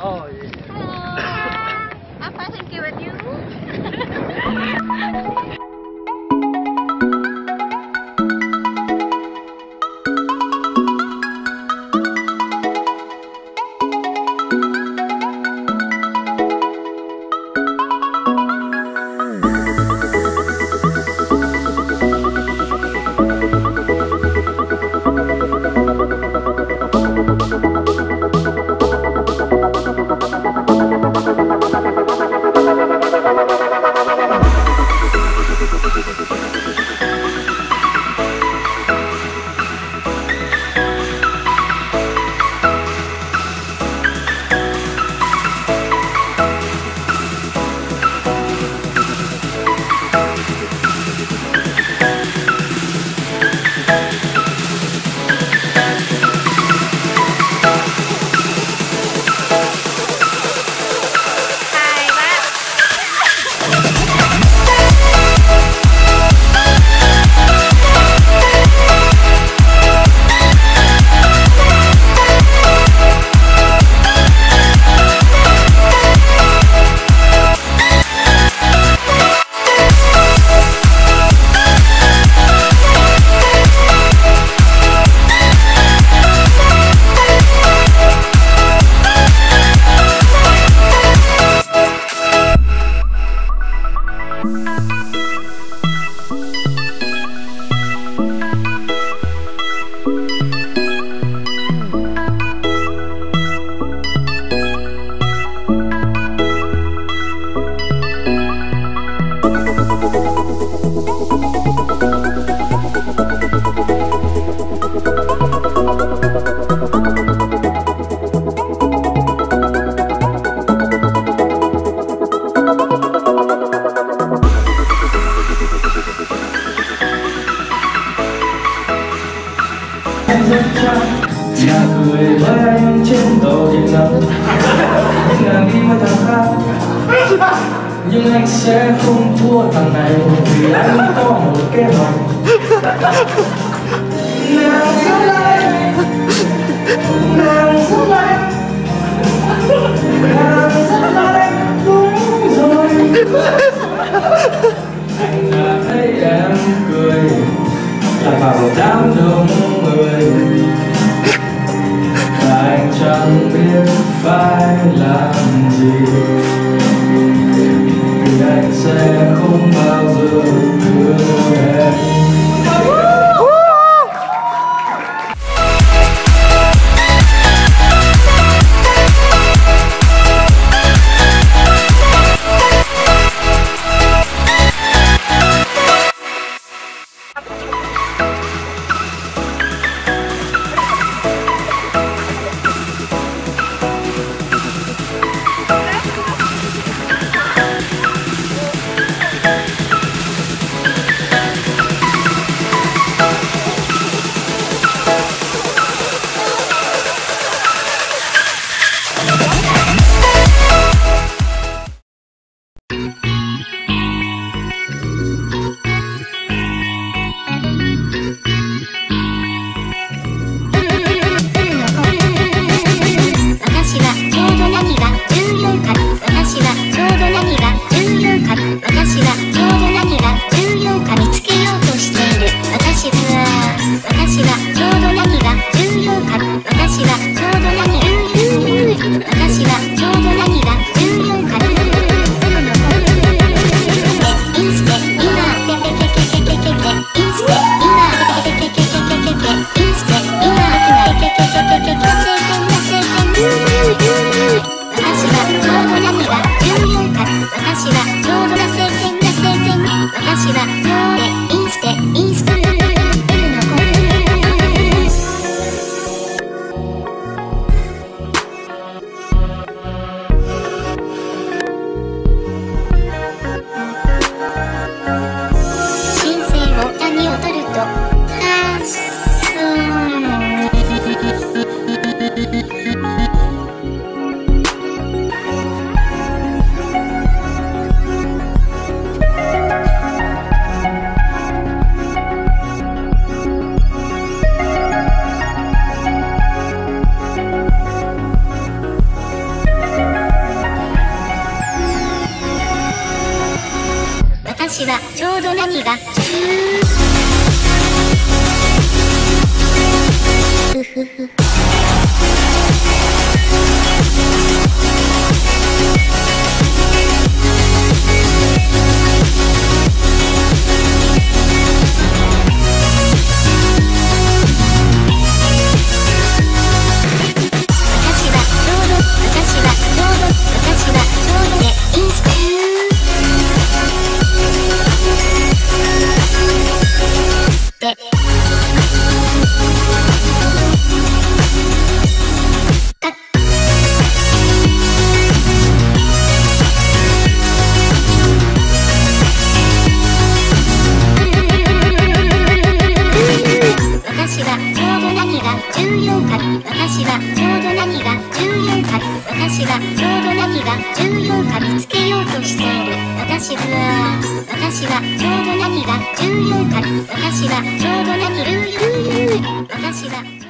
Oh, yeah. Hello. I'm fine, thank you. And you? Nhà cười với anh trên tàu điện ngầm nàng đi với thằng khác nhưng anh sẽ không thua thằng này vì anh có một kế hoạch nàng rất anh nàng rất lạnh, nàng rất lạnh đúng rồi anh đã thấy em cười là vào đám đông người biết phải làm gì vì anh sẽ không bao giờ 私はちょうど何が。ふふふ。私はちょうど何が14か見つけようとしている。私は私はちょうど何が14か私はちょうど何重要私は